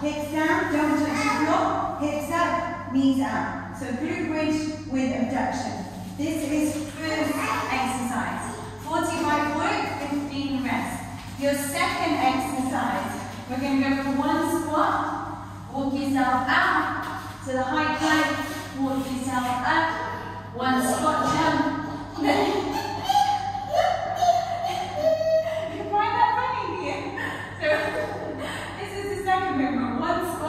Hips down, don't touch the floor. Hips up, knees up. So glute bridge with abduction. This is first exercise. 45 work, 15 rest. Your second exercise, we're going to go for one squat, walk yourself up to the high plank, walk yourself up, one squat jump,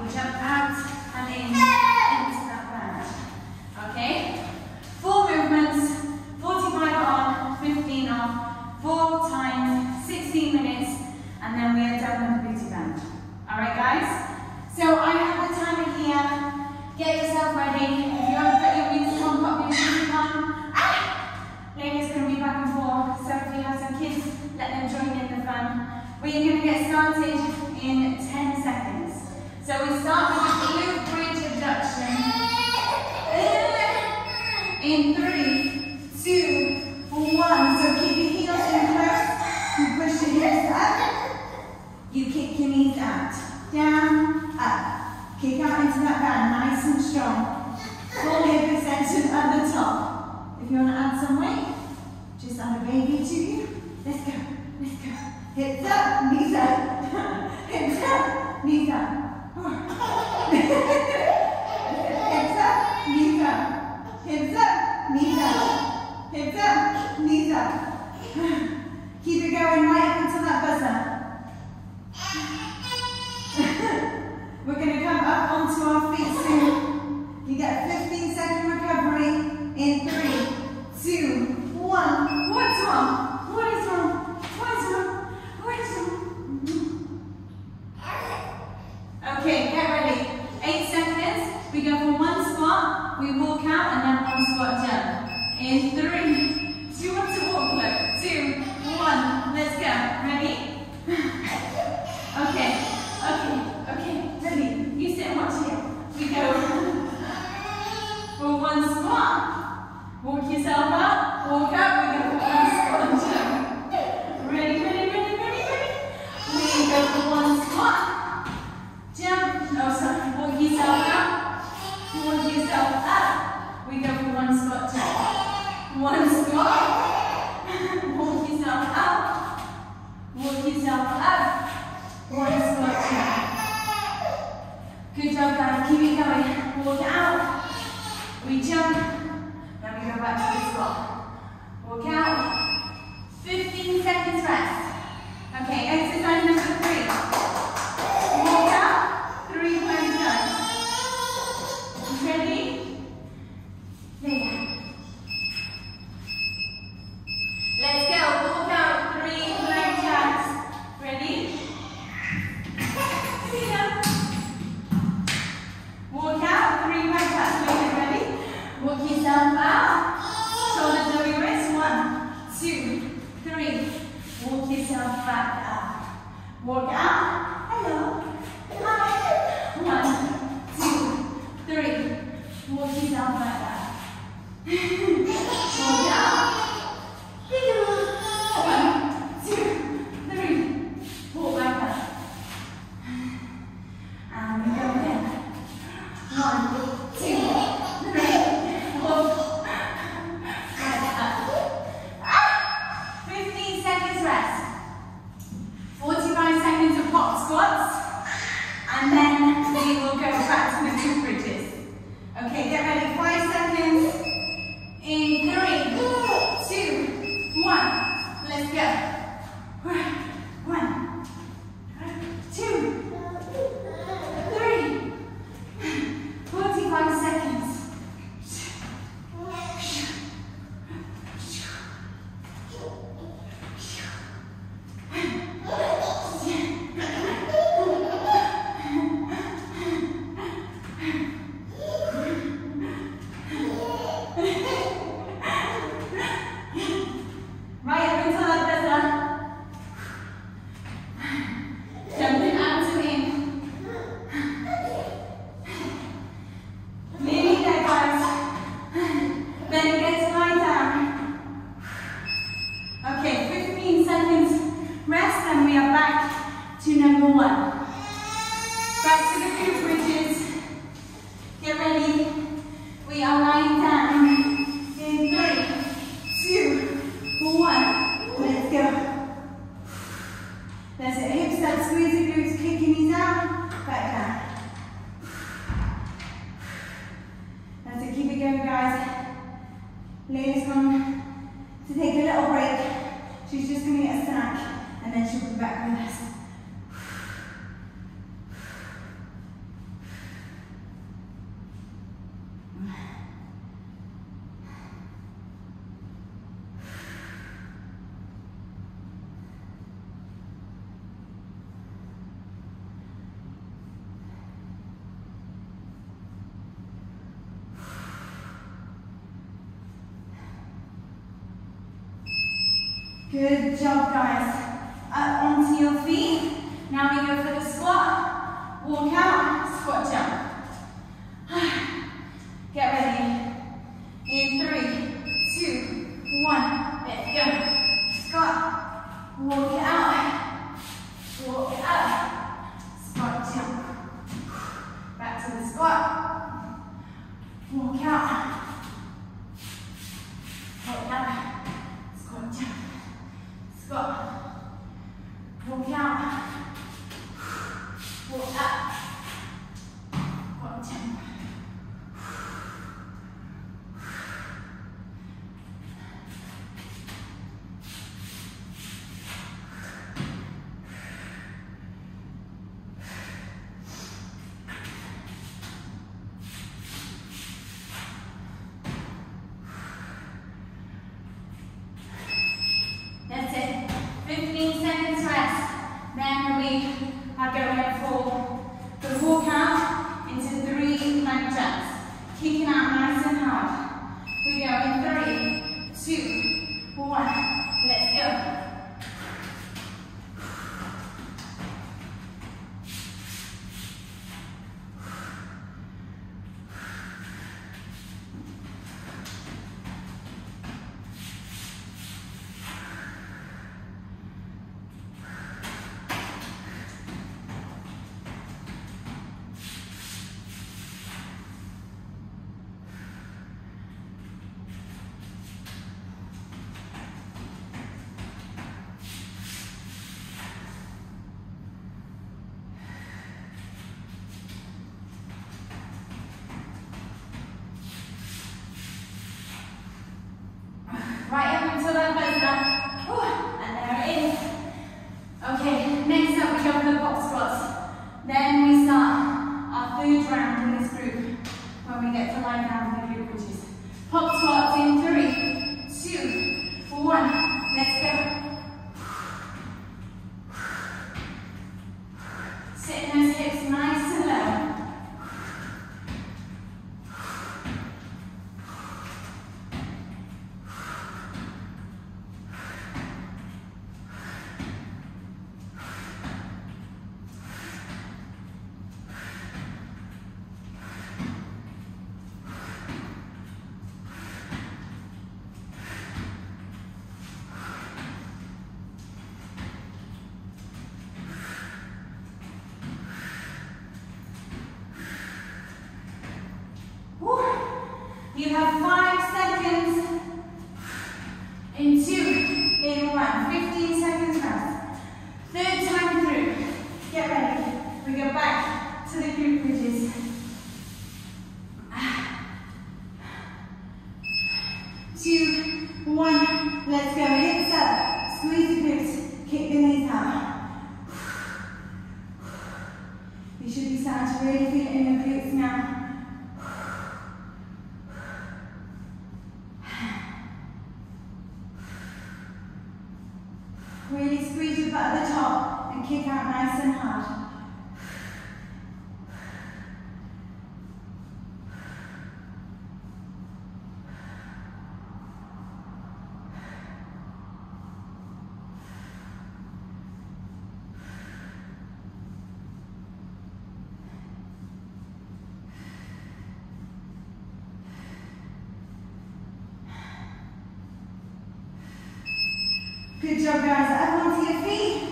We jump out and in into that. Okay? Four movements, 45 on, 15 off, four times, 16 minutes, and then we are done with the booty band. Alright guys? So I have the timer here. Get yourself ready. If you haven't put your music on, pop your music on. Ah! Ladies going to be back and forth. So if you have some kids, let them join in the fun. We're going to get started in 10 seconds. So we start with a eel bridge abduction. In three, two, one. So keep your heels in place. You push your hips up. You kick your knees out. Down, up. Kick out into that band, nice and strong. Full hip extension at the top. If you want to add some weight, just add a baby to you. Let's go, let's go. Hips up, knees up. hips up, knees up. We'll go back to the two bridges. Okay, get ready, five, seven, and then she'll come back with us. Good job, guys. Good job, guys. Up onto your feet.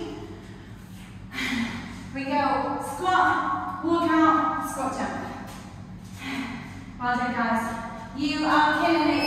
We go. Squat, walk out, squat jump. Well done, guys. You are killing it.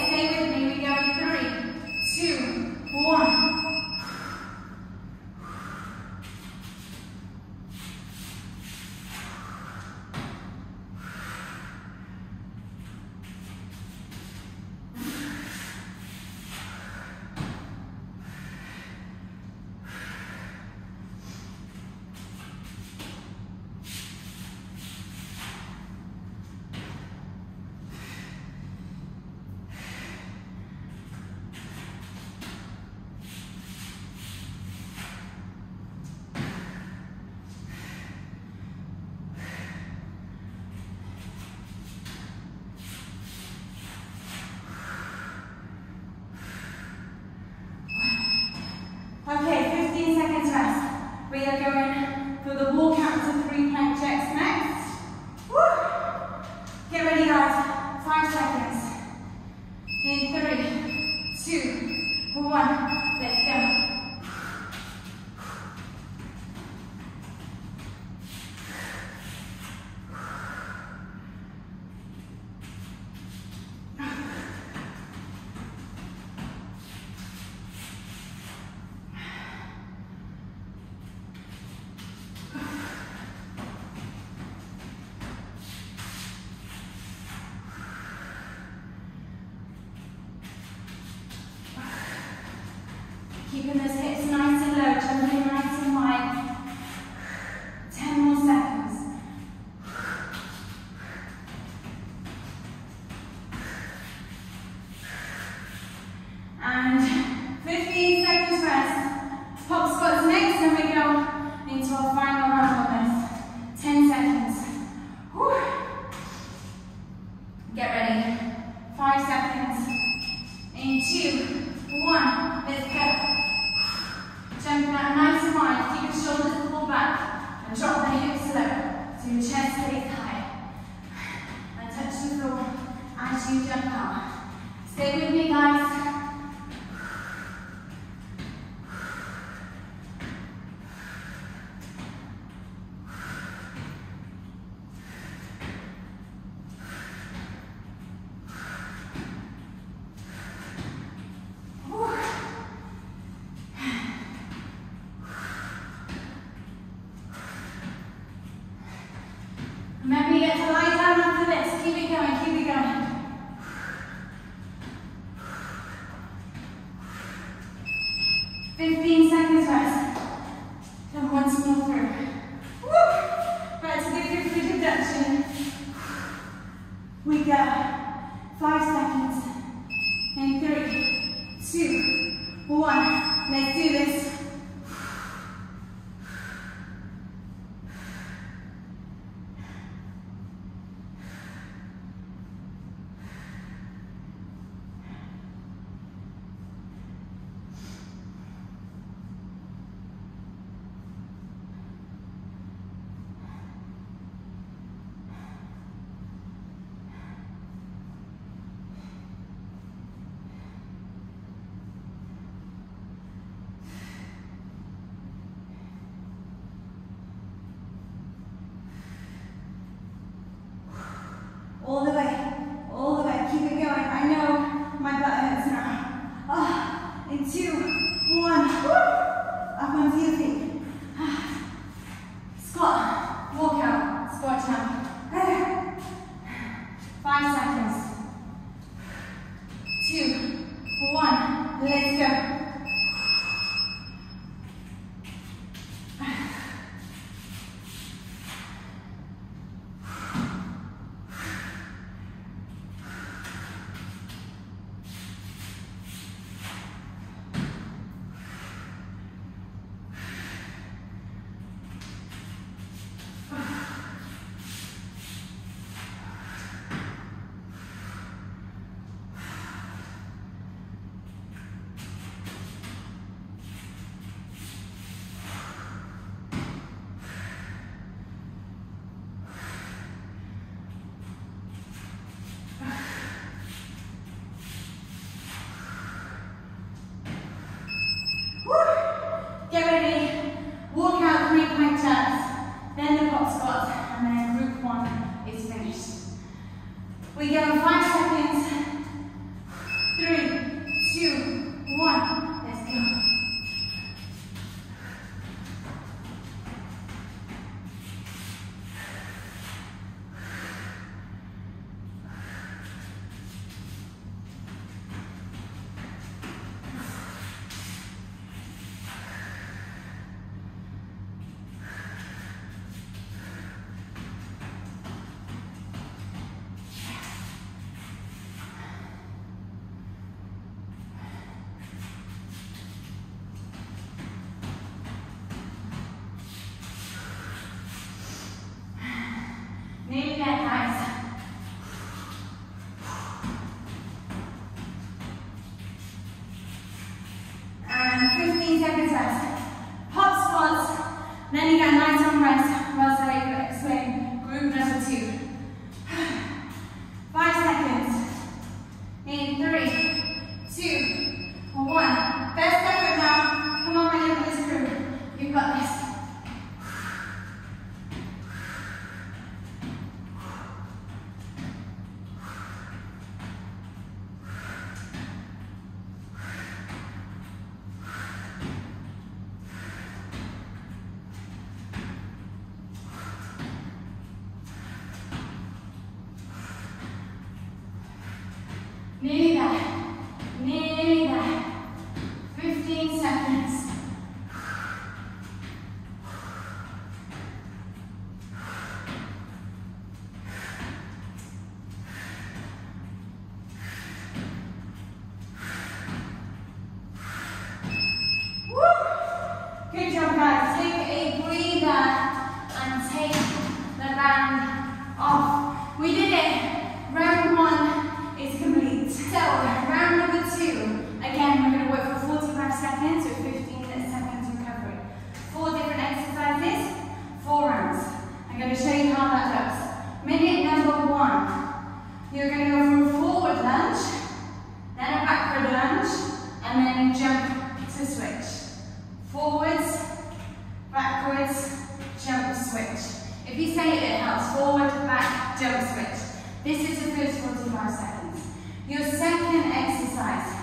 Switch. If you say it, it helps. Forward, back, jump, switch. This is the first 45 seconds. Your second exercise,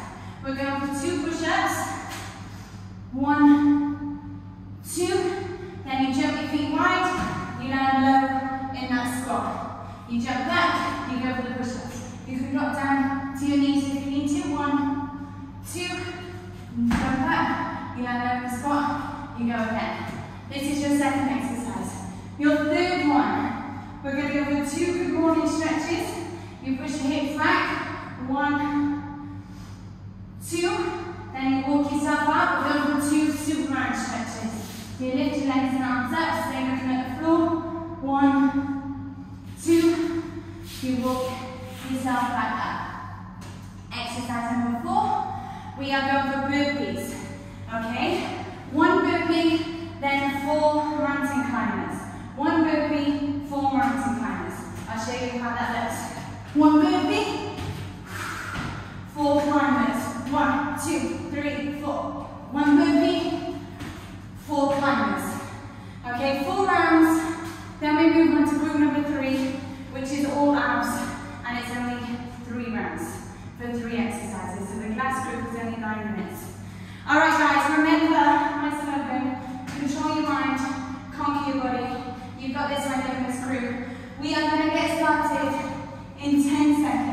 we're going for two push-ups. One, two. Then you jump your feet wide, you land low in that squat. You jump back, you go for the push-ups. You can drop down to your knees if you need to. One, two, jump back, you land low in the squat, you go again. This is your second exercise. Your third one, we're going to go for two good morning stretches. You push your hips back, one, two, then you walk yourself up, we're going for two Superman stretches. You lift your legs and arms up, stay looking at the floor, one, two, you walk yourself back up. Exercise number four, we are going for burpees, okay? One burpee, then four mountain climbers. One burpee, four mountain climbers. I'll show you how that looks. One burpee, four climbers. One, two, three, four. One burpee, four climbers. Okay, four rounds. Then we move on to group number three, which is all abs, and it's only three rounds for three exercises. So the class group is only nine minutes. All right, guys, remember my slogan, control your mind, conquer your body. You've got this right in this group. We are going to get started in 10 seconds.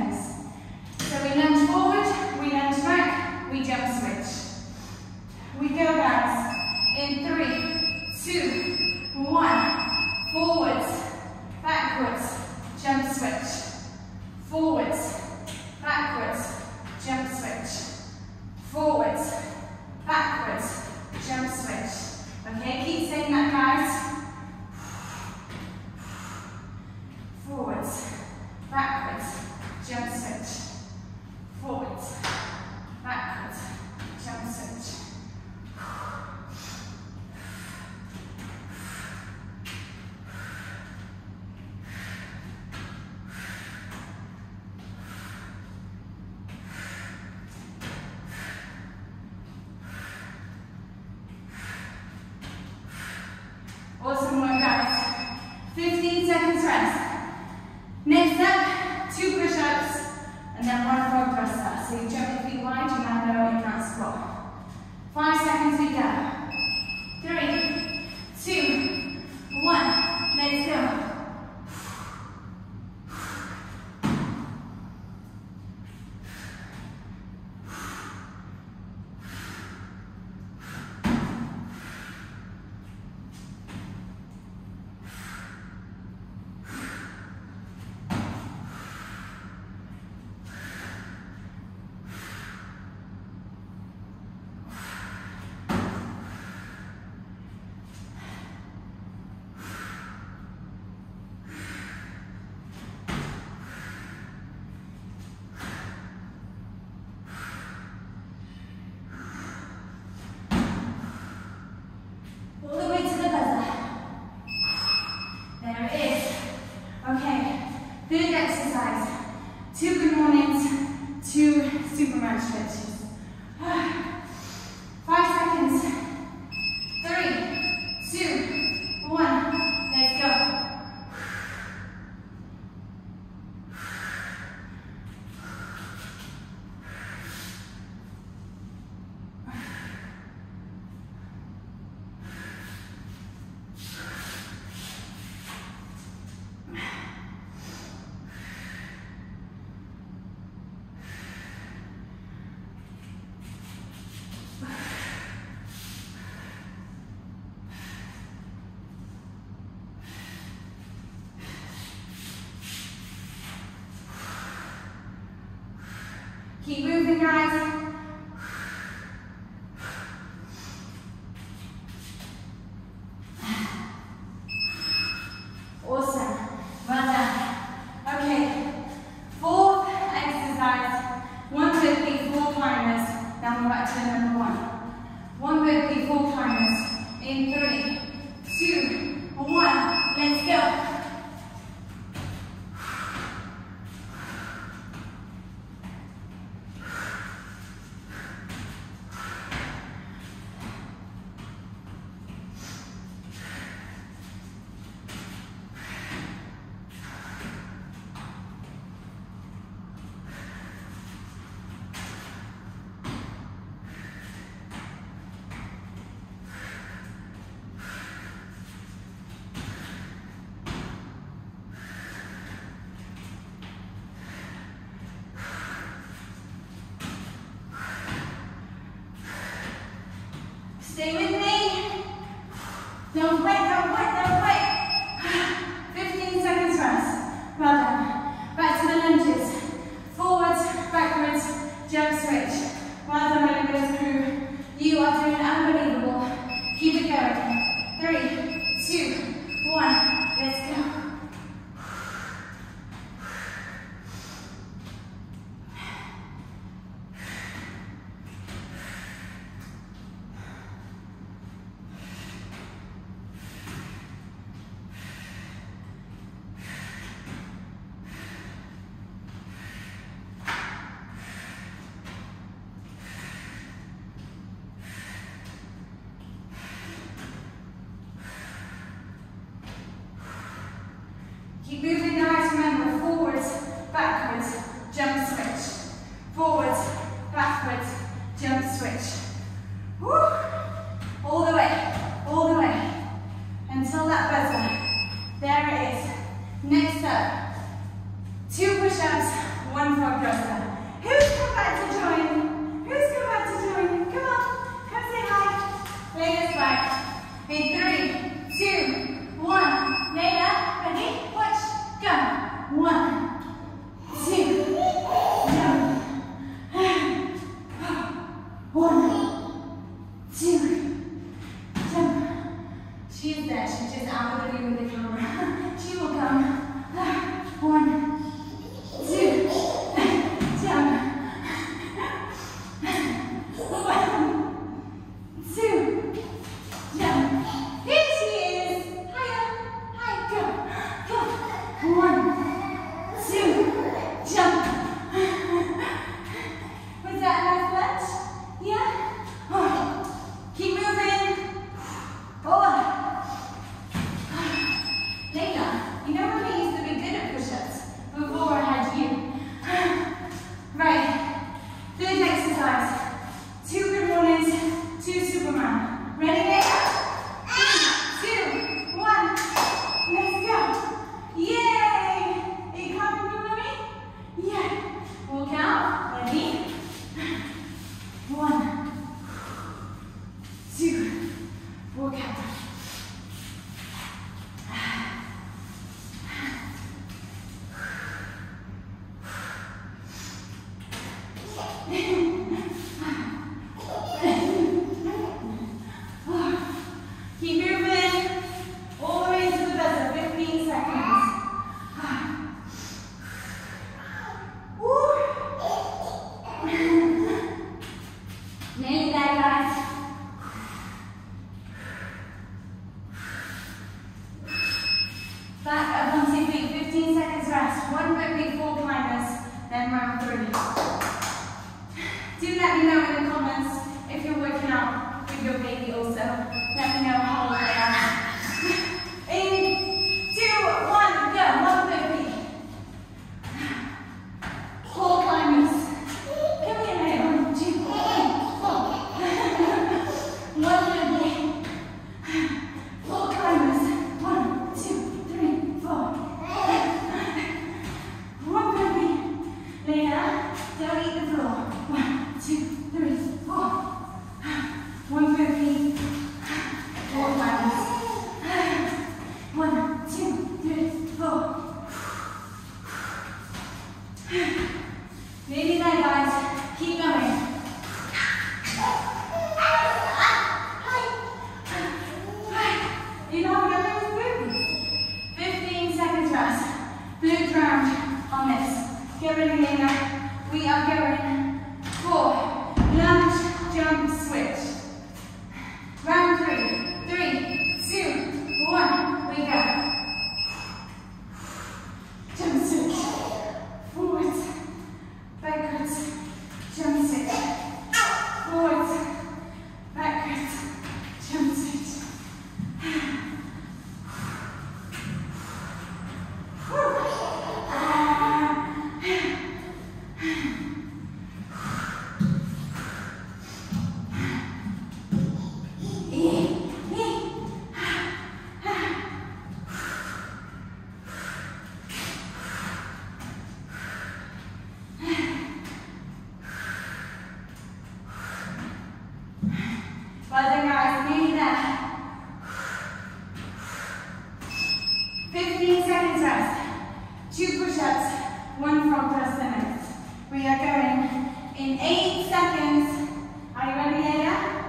two push-ups, one front press and next. We are going in eight seconds. Are you ready, Layla?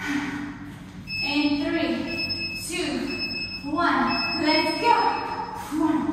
In three, two, one, let's go. One.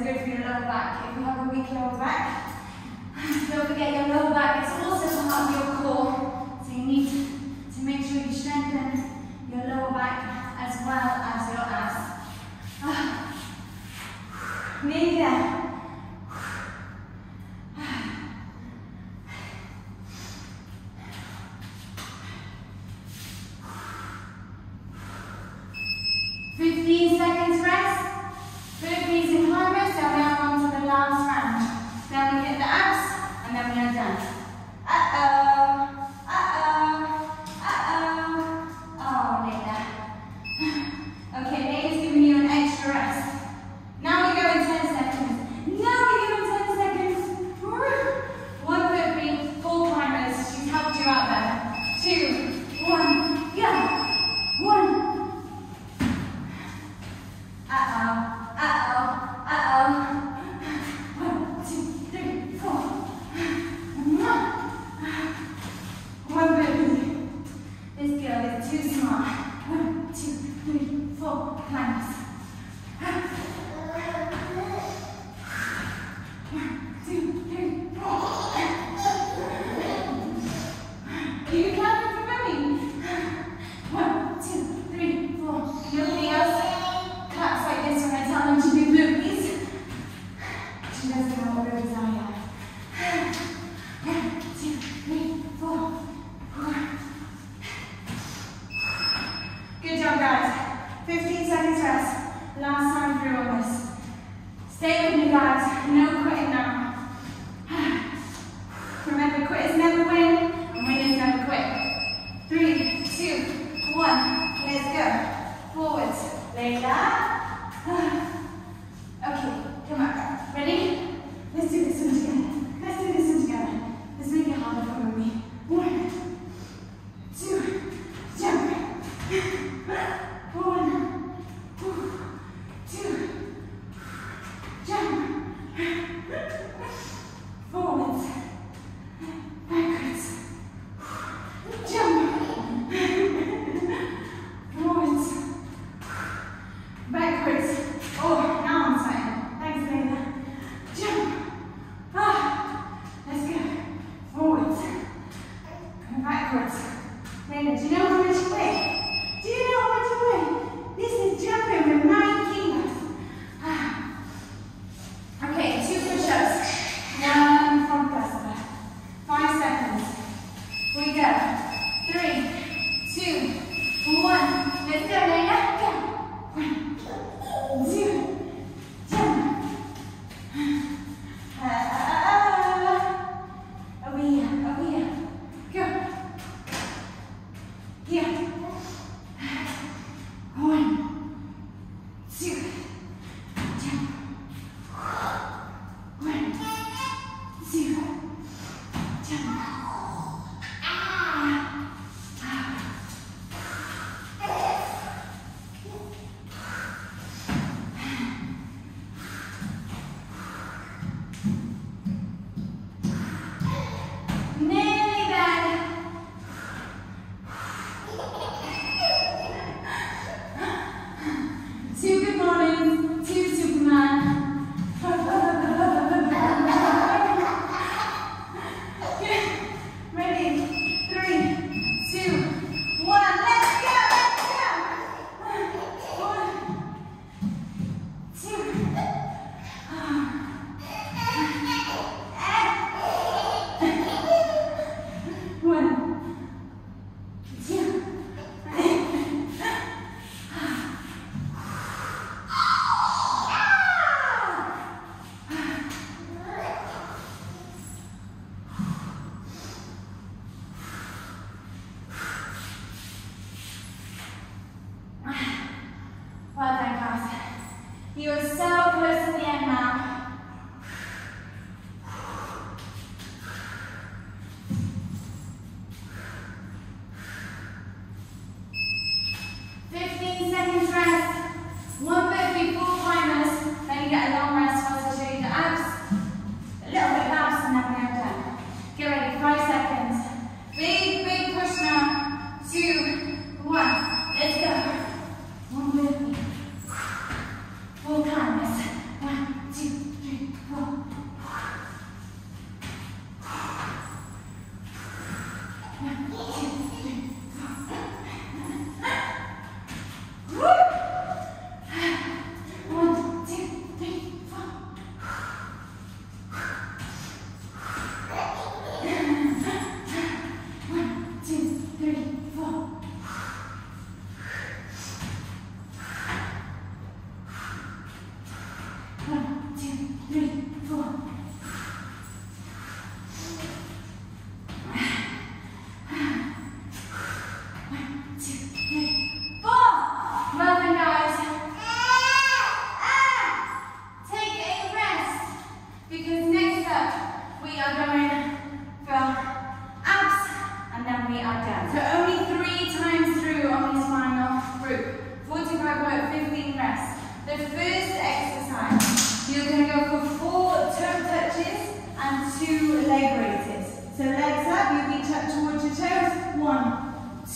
a good for your lower back. If you have a weak lower back, don't forget your lower back It's also part of your core. So you need to make sure you strengthen your lower back as well as your ass. Nearly there.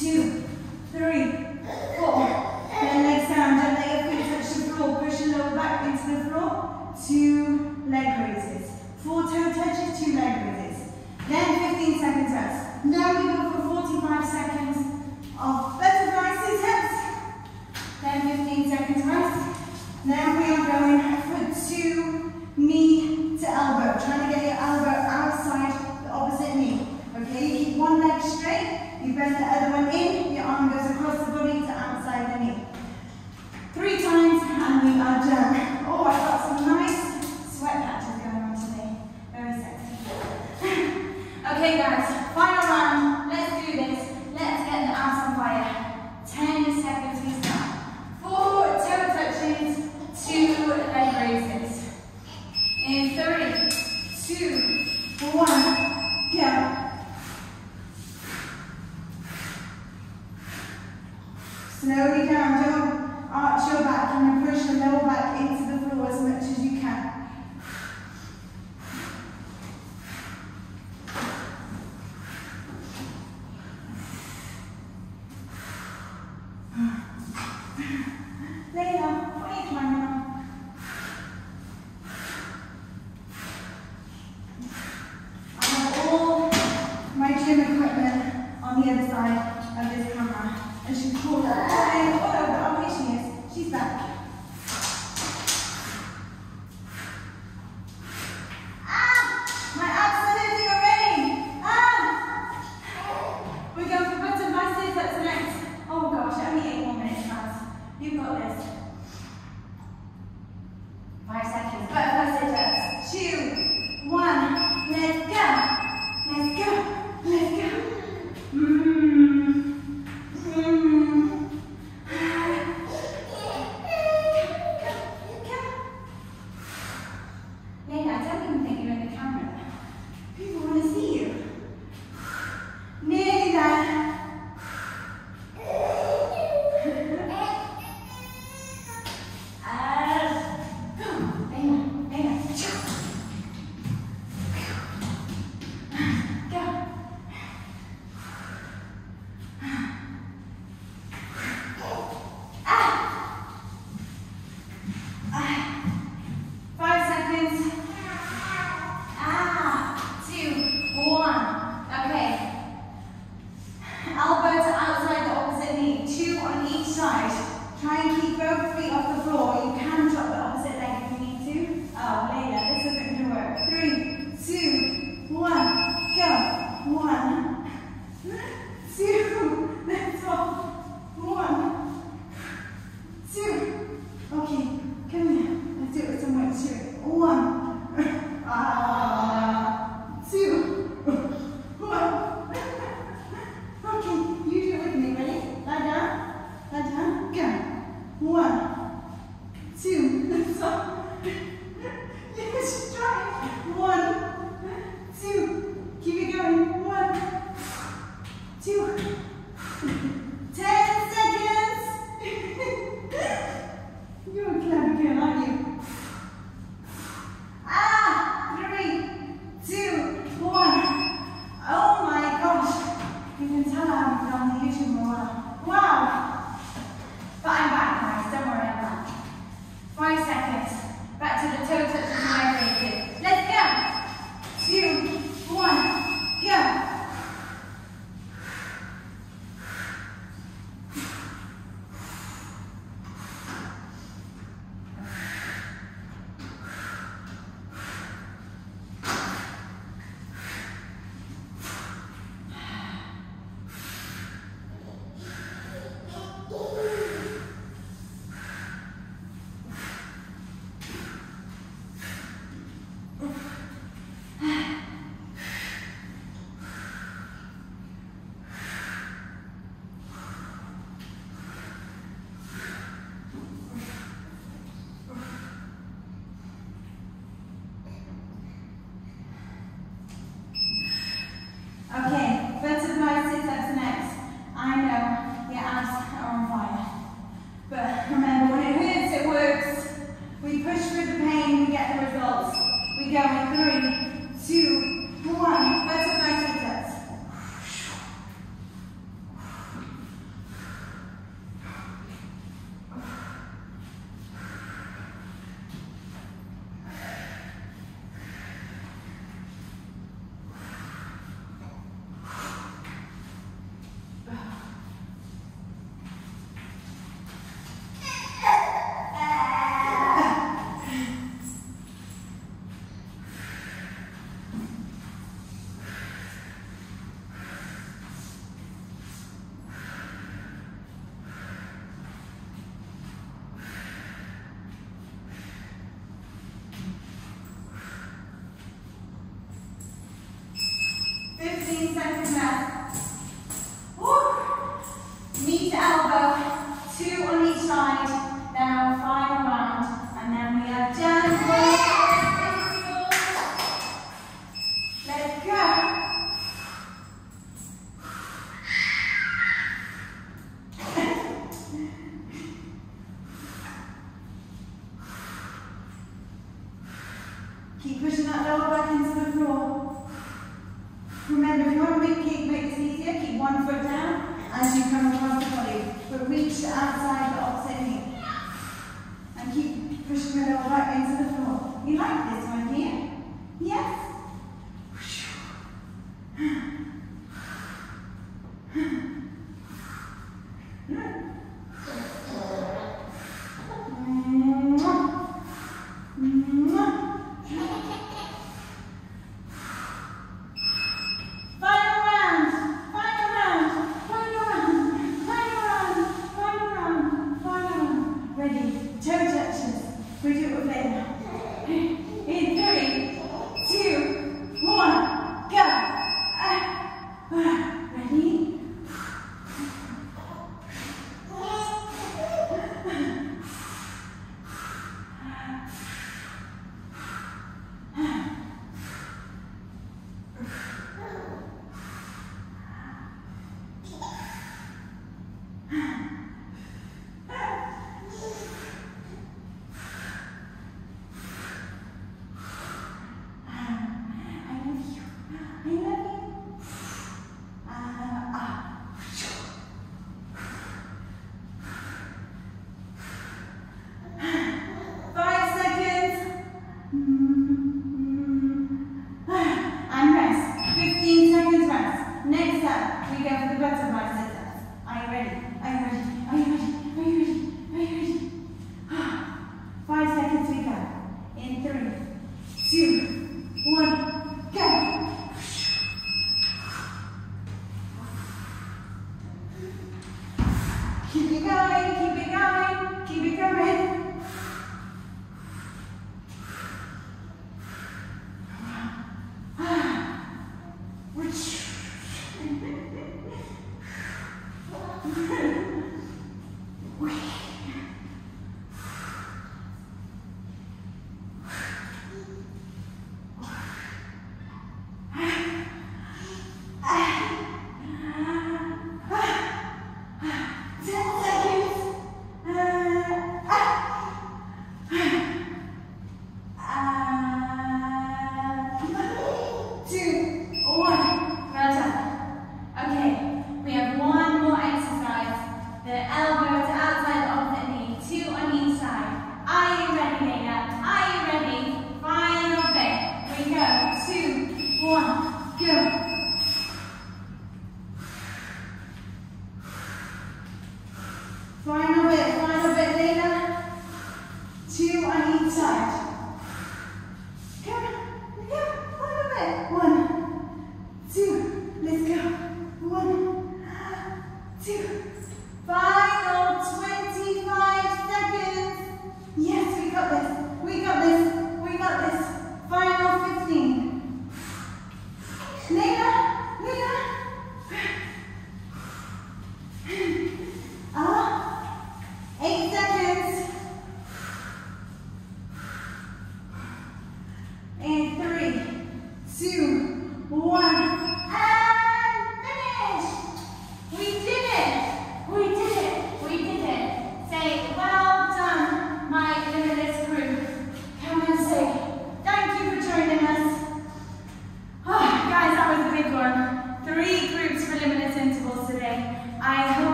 two,